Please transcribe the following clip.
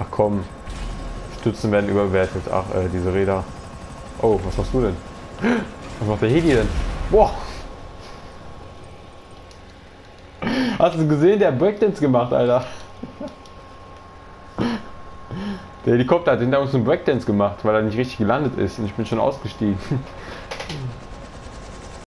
Ach komm. Stützen werden überwertet. Ach, äh, diese Räder. Oh, was machst du denn? Was macht der Heli denn? Boah! Hast du gesehen? Der hat Breakdance gemacht, Alter. Der Helikopter hat hinter uns einen Breakdance gemacht, weil er nicht richtig gelandet ist und ich bin schon ausgestiegen.